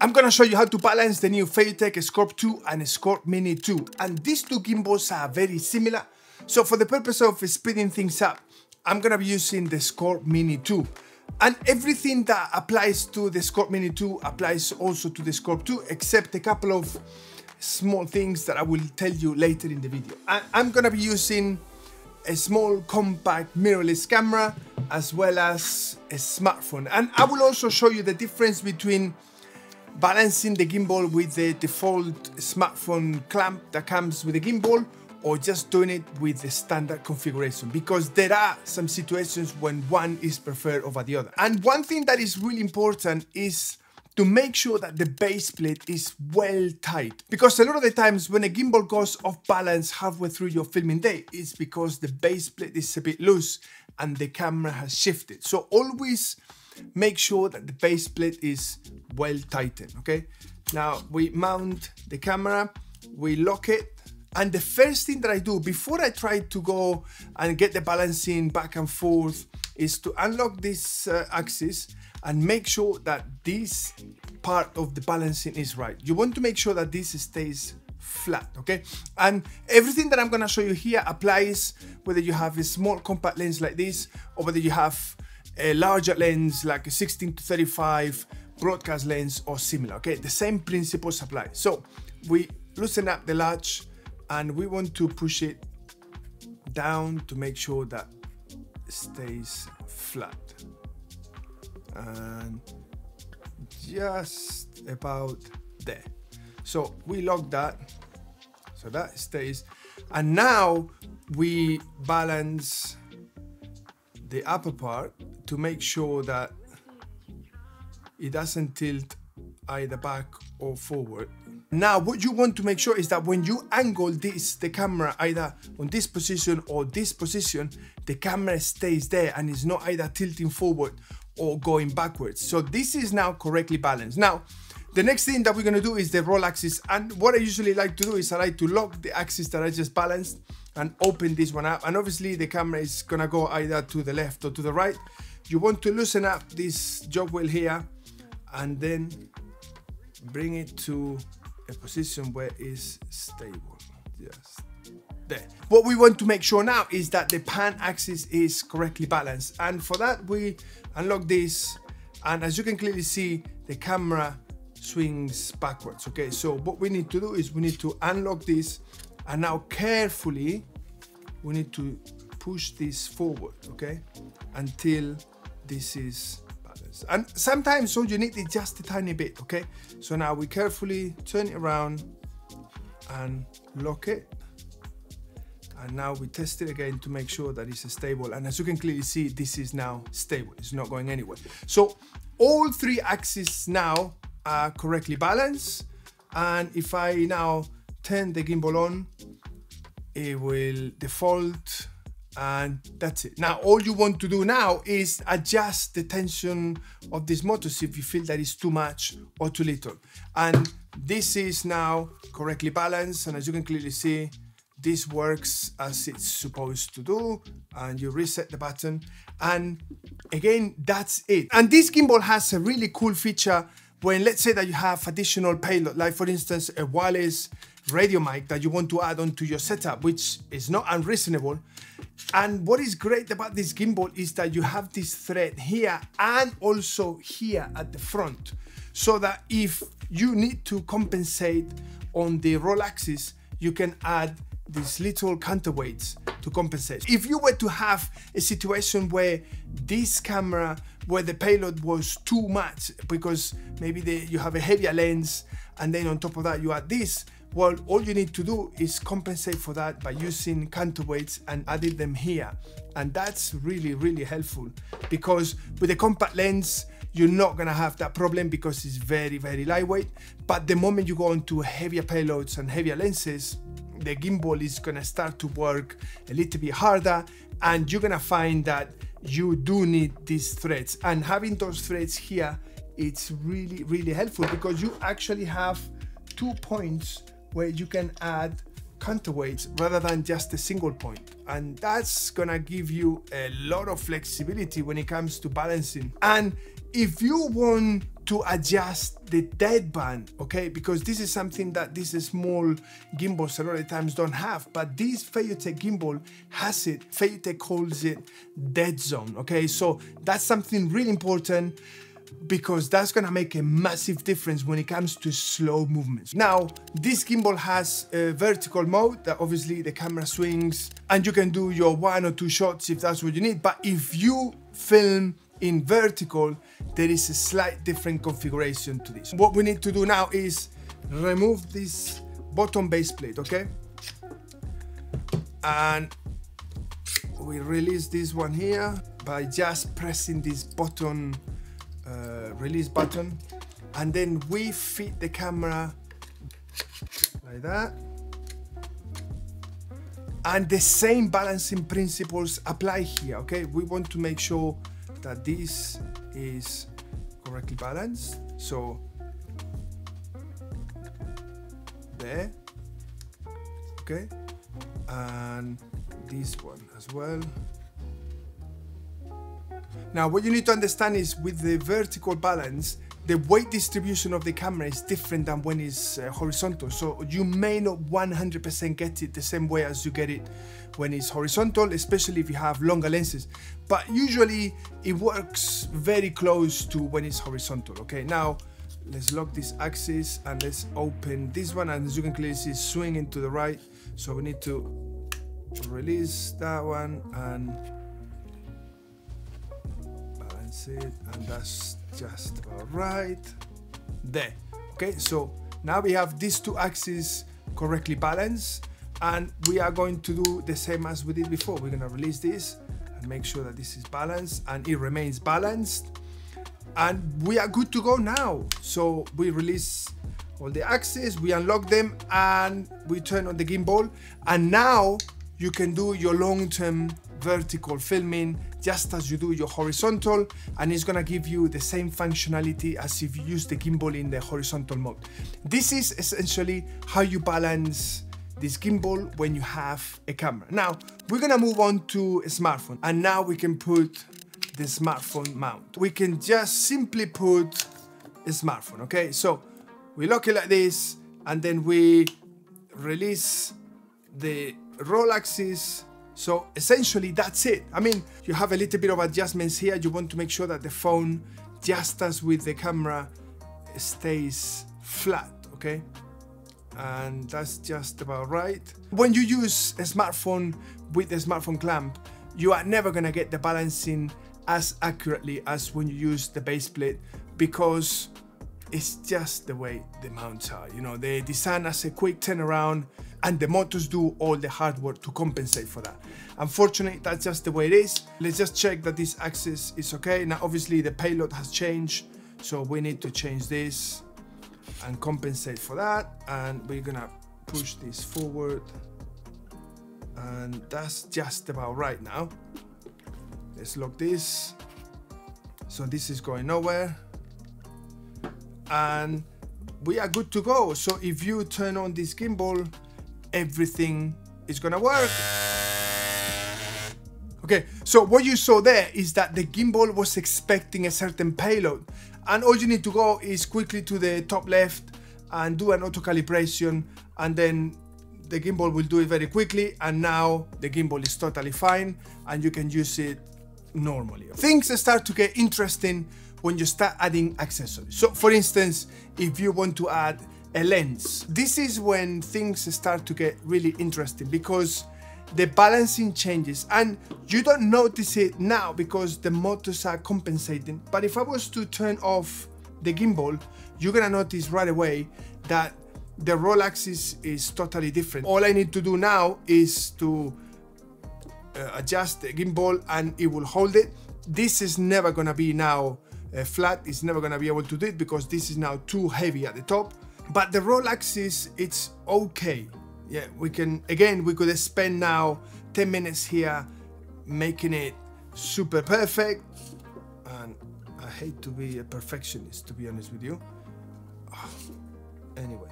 I'm gonna show you how to balance the new Feiyutech Scorp 2 and Scorp Mini 2. And these two gimbals are very similar. So for the purpose of speeding things up, I'm gonna be using the Scorp Mini 2. And everything that applies to the Scorp Mini 2 applies also to the Scorp 2, except a couple of small things that I will tell you later in the video. I'm gonna be using a small compact mirrorless camera as well as a smartphone. And I will also show you the difference between balancing the gimbal with the default smartphone clamp that comes with the gimbal or just doing it with the standard configuration because there are some situations when one is preferred over the other. And one thing that is really important is to make sure that the base plate is well tight. Because a lot of the times when a gimbal goes off balance halfway through your filming day, it's because the base plate is a bit loose and the camera has shifted. So always make sure that the base plate is well tightened, okay? Now we mount the camera, we lock it, and the first thing that I do before I try to go and get the balancing back and forth is to unlock this uh, axis and make sure that this part of the balancing is right. You want to make sure that this stays flat, okay? And everything that I'm gonna show you here applies whether you have a small compact lens like this or whether you have a larger lens like a 16 to 35 broadcast lens or similar, okay? The same principles apply. So we loosen up the latch and we want to push it down to make sure that stays flat and just about there so we lock that so that stays and now we balance the upper part to make sure that it doesn't tilt either back or forward now what you want to make sure is that when you angle this the camera either on this position or this position the camera stays there and is not either tilting forward or going backwards. So this is now correctly balanced. Now, the next thing that we're gonna do is the roll axis. And what I usually like to do is I like to lock the axis that I just balanced and open this one up. And obviously the camera is gonna go either to the left or to the right. You want to loosen up this jog wheel here and then bring it to a position where it's stable. Yes there. What we want to make sure now is that the pan axis is correctly balanced. And for that, we unlock this. And as you can clearly see, the camera swings backwards. Okay, so what we need to do is we need to unlock this. And now carefully, we need to push this forward, okay? Until this is. And sometimes all you need is just a tiny bit, okay? So now we carefully turn it around and lock it. And now we test it again to make sure that it's stable. And as you can clearly see this is now stable. It's not going anywhere. So all three axes now are correctly balanced. And if I now turn the gimbal on it will default and that's it. Now all you want to do now is adjust the tension of this motor see if you feel that it's too much or too little. And this is now correctly balanced. And as you can clearly see this works as it's supposed to do. And you reset the button. And again that's it. And this gimbal has a really cool feature when let's say that you have additional payload like for instance a wireless radio mic that you want to add onto your setup which is not unreasonable. And what is great about this gimbal is that you have this thread here and also here at the front so that if you need to compensate on the roll axis you can add these little counterweights to compensate. If you were to have a situation where this camera, where the payload was too much because maybe the, you have a heavier lens and then on top of that you add this, well, all you need to do is compensate for that by using counterweights and adding them here. And that's really, really helpful because with a compact lens, you're not gonna have that problem because it's very, very lightweight. But the moment you go into heavier payloads and heavier lenses, the gimbal is gonna start to work a little bit harder and you're gonna find that you do need these threads. And having those threads here it's really really helpful because you actually have two points where you can add counterweights rather than just a single point. And that's gonna give you a lot of flexibility when it comes to balancing. And if you want to adjust the deadband, okay? Because this is something that these small gimbals a lot of times don't have, but this Feiyutech gimbal has it. Feiyutech calls it dead zone, okay? So that's something really important because that's gonna make a massive difference when it comes to slow movements. Now, this gimbal has a vertical mode that obviously the camera swings and you can do your one or two shots if that's what you need. But if you film in vertical, there is a slight different configuration to this. What we need to do now is remove this bottom base plate, okay? And we release this one here by just pressing this button, uh, release button, and then we fit the camera like that. And the same balancing principles apply here, okay? We want to make sure that this is correctly balanced. So there, okay, and this one as well. Now what you need to understand is with the vertical balance, the weight distribution of the camera is different than when it's uh, horizontal. So you may not 100% get it the same way as you get it when it's horizontal, especially if you have longer lenses. But usually it works very close to when it's horizontal. Okay, now let's lock this axis and let's open this one. And as you can clearly see, swinging to the right. So we need to release that one and balance it. And that's just about right there. Okay, so now we have these two axes correctly balanced and we are going to do the same as we did before. We're going to release this and make sure that this is balanced and it remains balanced. And we are good to go now. So we release all the axes we unlock them and we turn on the gimbal. And now you can do your long-term vertical filming just as you do your horizontal and it's gonna give you the same functionality as if you use the gimbal in the horizontal mode. This is essentially how you balance this gimbal when you have a camera. Now, we're gonna move on to a smartphone and now we can put the smartphone mount. We can just simply put a smartphone, okay? So we lock it like this and then we release the roll axis so essentially that's it. I mean, you have a little bit of adjustments here. You want to make sure that the phone, just as with the camera, stays flat, okay? and that's just about right. When you use a smartphone with the smartphone clamp, you are never gonna get the balancing as accurately as when you use the base plate because it's just the way the mounts are. You know, they design as a quick turnaround and the motors do all the hard work to compensate for that. Unfortunately, that's just the way it is. Let's just check that this axis is okay. Now, obviously the payload has changed, so we need to change this and compensate for that and we're gonna push this forward and that's just about right now let's lock this so this is going nowhere and we are good to go so if you turn on this gimbal everything is gonna work okay so what you saw there is that the gimbal was expecting a certain payload and all you need to go is quickly to the top left and do an auto calibration and then the gimbal will do it very quickly and now the gimbal is totally fine and you can use it normally. Things start to get interesting when you start adding accessories. So for instance, if you want to add a lens, this is when things start to get really interesting because the balancing changes and you don't notice it now because the motors are compensating. But if I was to turn off the gimbal, you're gonna notice right away that the roll axis is totally different. All I need to do now is to uh, adjust the gimbal and it will hold it. This is never gonna be now uh, flat, it's never gonna be able to do it because this is now too heavy at the top. But the roll axis, it's okay yeah, we can, again, we could spend now 10 minutes here making it super perfect. And I hate to be a perfectionist, to be honest with you. Anyway.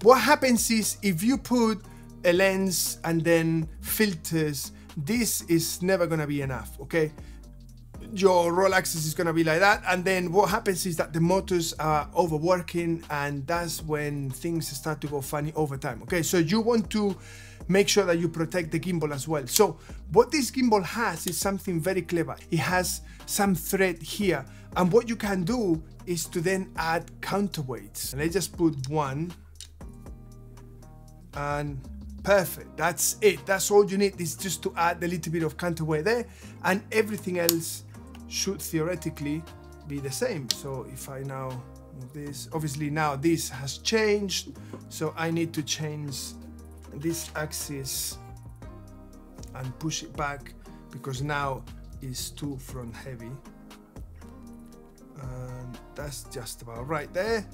What happens is if you put a lens and then filters, this is never gonna be enough, okay? Your roll axis is gonna be like that. And then what happens is that the motors are overworking and that's when things start to go funny over time. Okay, so you want to make sure that you protect the gimbal as well. So what this gimbal has is something very clever. It has some thread here. And what you can do is to then add counterweights. And I just put one and perfect. That's it. That's all you need is just to add a little bit of counterweight there and everything else should theoretically be the same. So if I now move this, obviously now this has changed. So I need to change this axis and push it back because now it's too front heavy and that's just about right there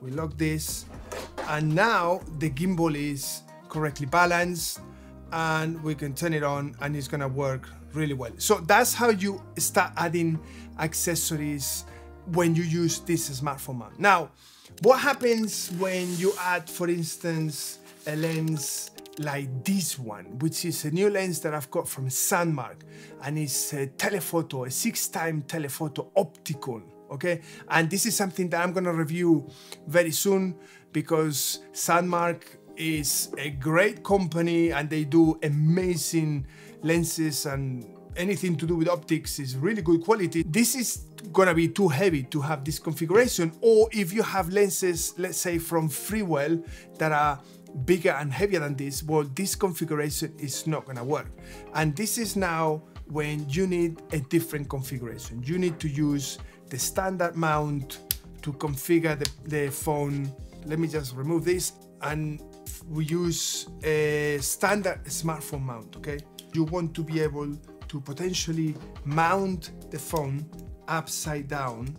we lock this and now the gimbal is correctly balanced and we can turn it on and it's gonna work really well so that's how you start adding accessories when you use this smartphone mount now what happens when you add, for instance, a lens like this one, which is a new lens that I've got from Sandmarc, and it's a telephoto, a six-time telephoto optical, okay? And this is something that I'm gonna review very soon because Sandmarc is a great company and they do amazing lenses and anything to do with optics is really good quality. This is gonna be too heavy to have this configuration or if you have lenses, let's say from Freewell that are bigger and heavier than this, well, this configuration is not gonna work. And this is now when you need a different configuration. You need to use the standard mount to configure the, the phone. Let me just remove this and we use a standard smartphone mount, okay? You want to be able to potentially mount the phone upside down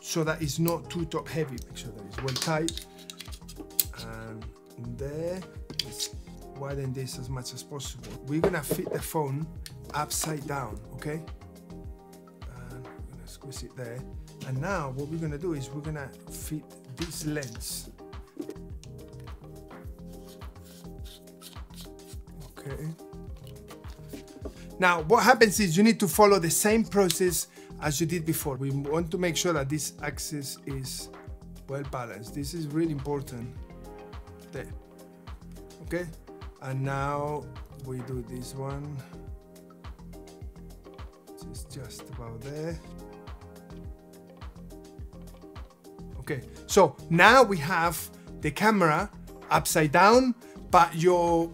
so that it's not too top heavy. Make sure that it's well tight. And there, let's widen this as much as possible. We're gonna fit the phone upside down, okay? And we're gonna squeeze it there. And now what we're gonna do is we're gonna fit this lens. Okay. Now, what happens is you need to follow the same process as you did before. We want to make sure that this axis is well balanced. This is really important. There. Okay? And now we do this one. It's just about there. Okay, so now we have the camera upside down, but your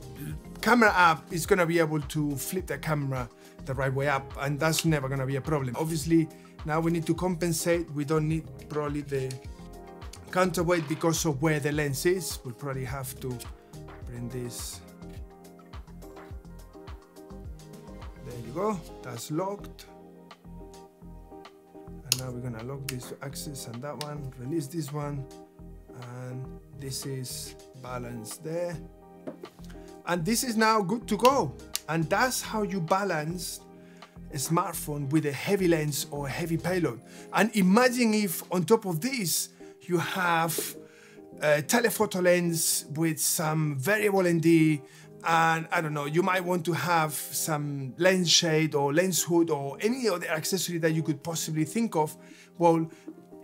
camera app is gonna be able to flip the camera the right way up and that's never gonna be a problem. Obviously, now we need to compensate. We don't need probably the counterweight because of where the lens is. We'll probably have to bring this. There you go, that's locked. And now we're gonna lock this axis and that one, release this one, and this is balanced there and this is now good to go. And that's how you balance a smartphone with a heavy lens or a heavy payload. And imagine if on top of this, you have a telephoto lens with some variable ND and I don't know, you might want to have some lens shade or lens hood or any other accessory that you could possibly think of. Well,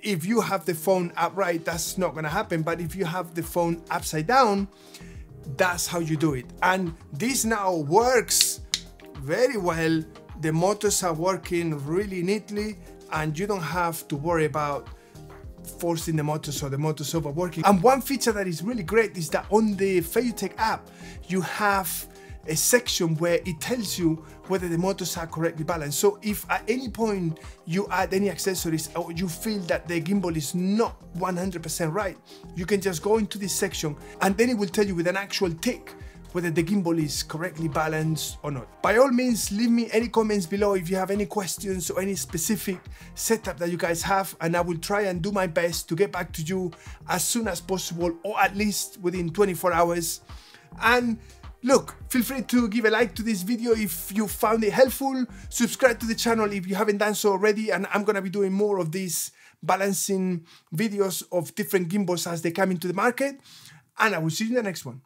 if you have the phone upright, that's not gonna happen. But if you have the phone upside down, that's how you do it. And this now works very well. The motors are working really neatly and you don't have to worry about forcing the motors or the motors overworking. And one feature that is really great is that on the Feiyutech app, you have a section where it tells you whether the motors are correctly balanced. So if at any point you add any accessories or you feel that the gimbal is not 100% right, you can just go into this section and then it will tell you with an actual tick whether the gimbal is correctly balanced or not. By all means, leave me any comments below if you have any questions or any specific setup that you guys have and I will try and do my best to get back to you as soon as possible or at least within 24 hours. And Look, feel free to give a like to this video if you found it helpful, subscribe to the channel if you haven't done so already, and I'm gonna be doing more of these balancing videos of different gimbals as they come into the market, and I will see you in the next one.